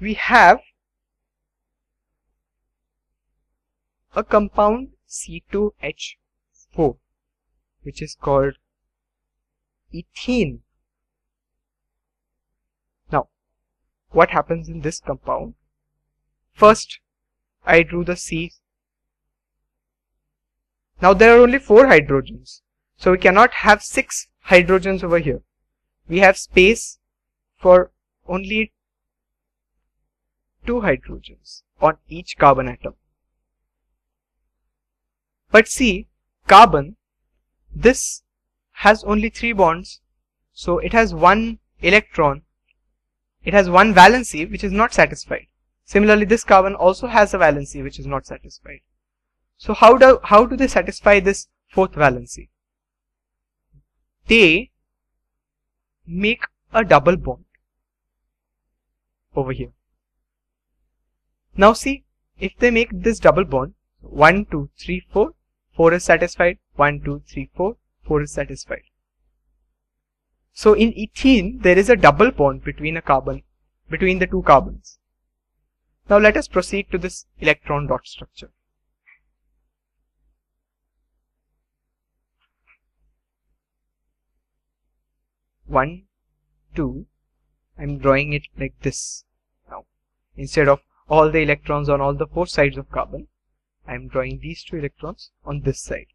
we have a compound C2H4 which is called ethene. Now, what happens in this compound? First, I drew the C. Now there are only four hydrogens. So we cannot have six hydrogens over here. We have space for only two hydrogens on each carbon atom. But see, carbon, this has only three bonds. So it has one electron. It has one valency which is not satisfied. Similarly, this carbon also has a valency which is not satisfied. So how do, how do they satisfy this fourth valency? They make a double bond over here. Now see, if they make this double bond, 1, 2, 3, 4, 4 is satisfied, 1, 2, 3, 4, 4 is satisfied. So in ethene, there is a double bond between a carbon, between the two carbons. Now let us proceed to this electron dot structure. One, two, I'm drawing it like this now. Instead of all the electrons on all the four sides of carbon, I'm drawing these two electrons on this side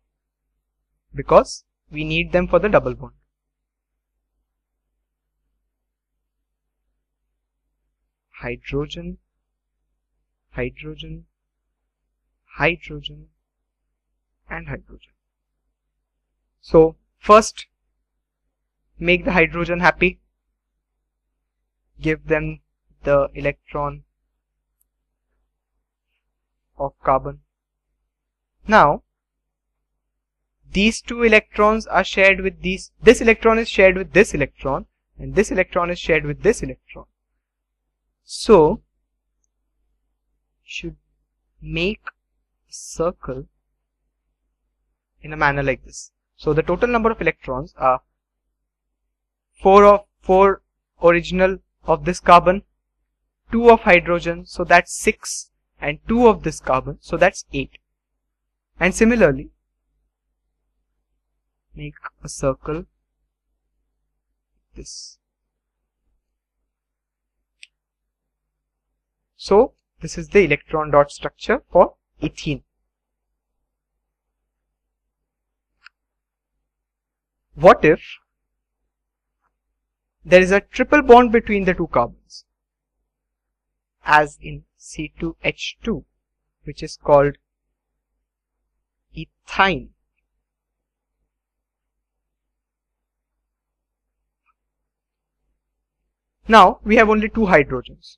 because we need them for the double bond. Hydrogen, hydrogen, hydrogen and hydrogen. So first make the hydrogen happy give them the electron of carbon. Now, these two electrons are shared with these, this electron is shared with this electron and this electron is shared with this electron. So, should make a circle in a manner like this. So the total number of electrons are 4 of 4 original of this carbon, 2 of hydrogen, so that's 6 and 2 of this carbon, so that's 8. And similarly, make a circle this. So this is the electron dot structure for ethene. What if there is a triple bond between the two carbons as in C2H2 which is called ethyne. Now we have only two hydrogens.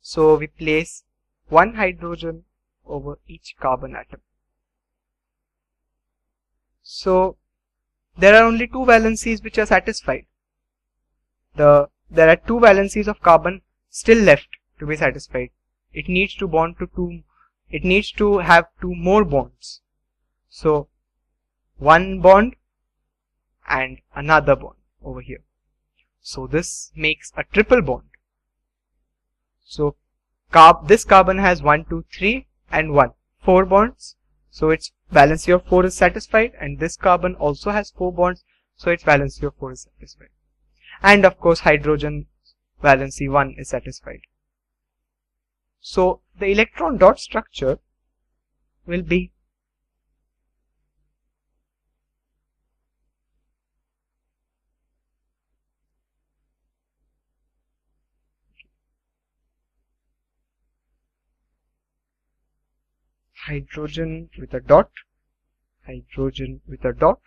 So we place one hydrogen over each carbon atom. So there are only two valencies which are satisfied the there are two valencies of carbon still left to be satisfied. It needs to bond to two, it needs to have two more bonds. So one bond and another bond over here. So this makes a triple bond. So carb, this carbon has one two three and 1. 4 bonds. So its valency of 4 is satisfied and this carbon also has 4 bonds. So its valency of 4 is satisfied and of course hydrogen valency 1 is satisfied. So the electron dot structure will be hydrogen with a dot, hydrogen with a dot,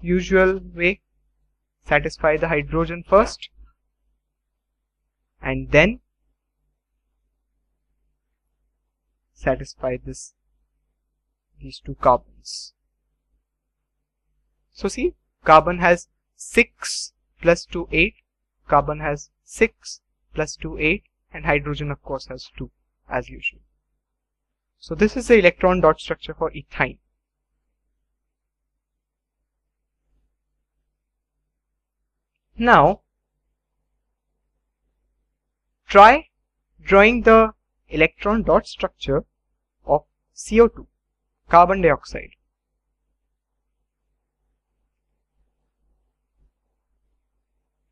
usual way satisfy the hydrogen first and then satisfy this these two carbons. So see carbon has 6 plus 2 8 carbon has 6 plus 2 8 and hydrogen of course has 2 as usual. So this is the electron dot structure for ethyne. Now, try drawing the electron dot structure of CO2, carbon dioxide.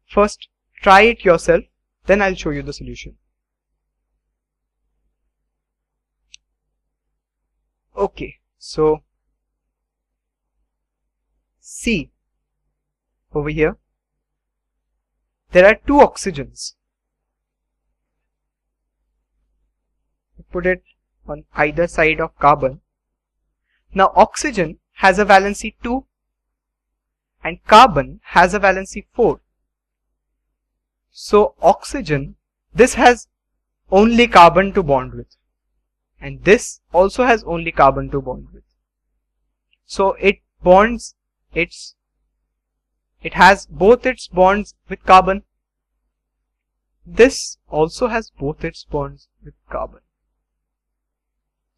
First, try it yourself, then I'll show you the solution. Okay, so see over here, there are two oxygens. Put it on either side of carbon. Now oxygen has a valency 2 and carbon has a valency 4. So oxygen, this has only carbon to bond with and this also has only carbon to bond with. So it bonds its, it has both its bonds with carbon. This also has both its bonds with carbon.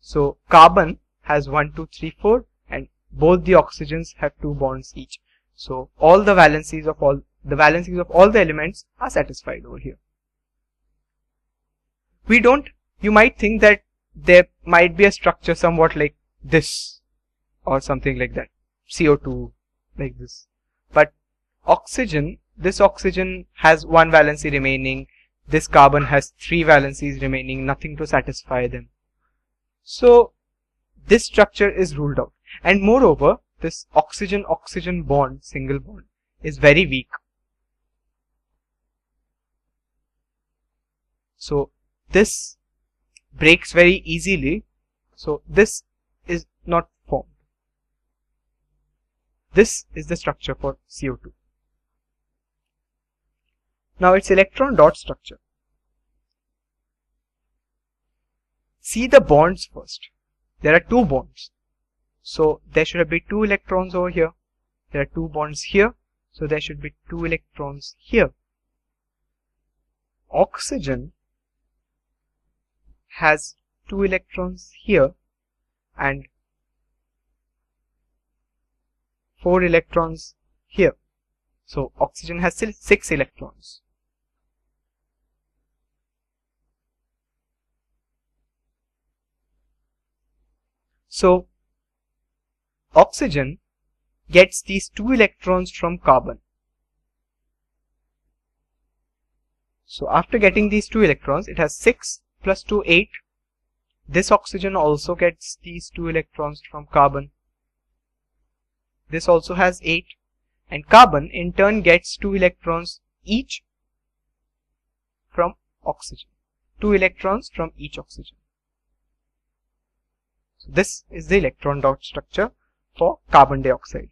So carbon has 1, 2, 3, 4 and both the oxygens have two bonds each. So all the valencies of all the valencies of all the elements are satisfied over here. We don't, you might think that there might be a structure somewhat like this or something like that, CO2 like this. But oxygen, this oxygen has one valency remaining, this carbon has three valencies remaining, nothing to satisfy them. So this structure is ruled out. And moreover, this oxygen-oxygen bond, single bond, is very weak. So this breaks very easily. So this is not formed. This is the structure for CO2. Now its electron dot structure. See the bonds first. There are two bonds. So there should be two electrons over here. There are two bonds here. So there should be two electrons here. Oxygen has two electrons here and four electrons here. So oxygen has still six electrons. So oxygen gets these two electrons from carbon. So after getting these two electrons, it has 6 plus 2, 8. This oxygen also gets these two electrons from carbon. This also has 8. And carbon in turn gets two electrons each from oxygen. Two electrons from each oxygen. This is the electron dot structure for carbon dioxide.